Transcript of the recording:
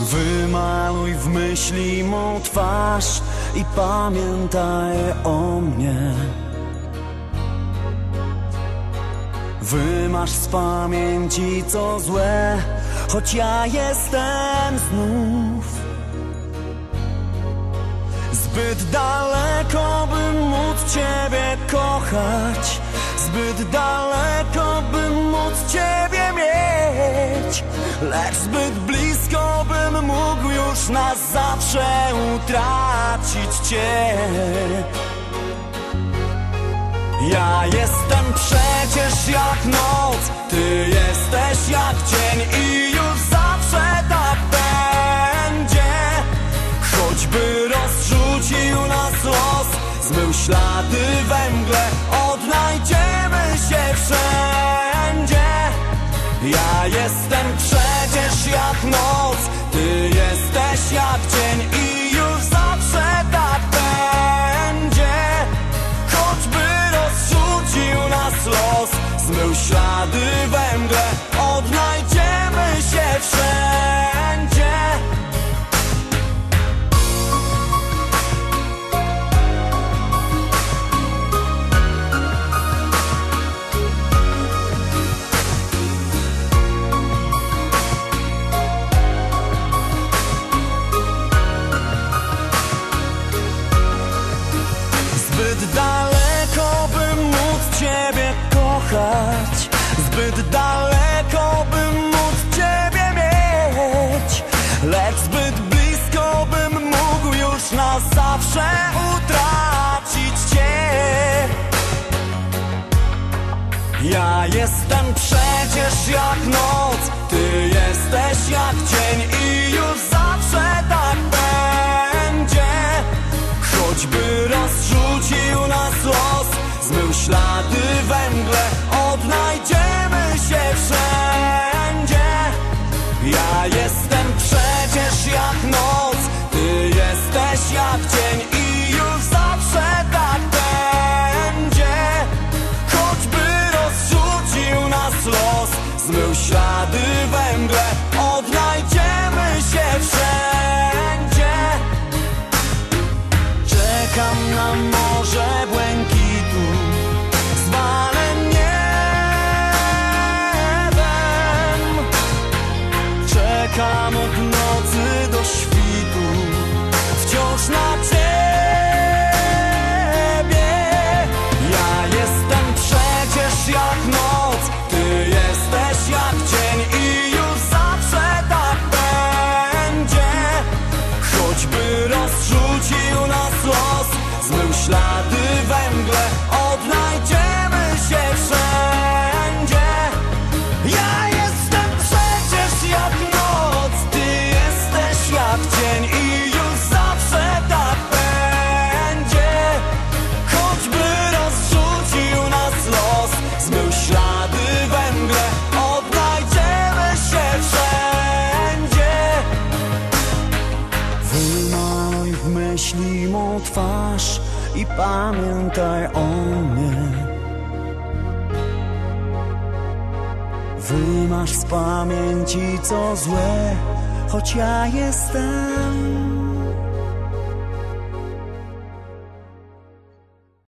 Wymaluj w myśli mą twarz i pamiętaj o mnie. Wymasz z pamięci co złe, choć ja jestem znów. Zbyt daleko, by móc Ciebie kochać, zbyt daleko, by móc Ciebie mieć, lecz zbyt blisko, bym mógł już na zawsze utracić Cię. Ja jestem przecież jak noc, ty jesteś jak dzień i już zawsze tak będzie. Choćby rozrzucił nas los, zmył ślady we mgle, odnajdziemy się wszędzie. Ja jestem przecież zbyt blisko, bym mógł już na zawsze utracić Cię. Ja jestem przecież jak noc, Ty jesteś jak dzień i już zawsze tak someone i pamiętaj o mnie. Wymasz z pamięci co złe, choć ja jestem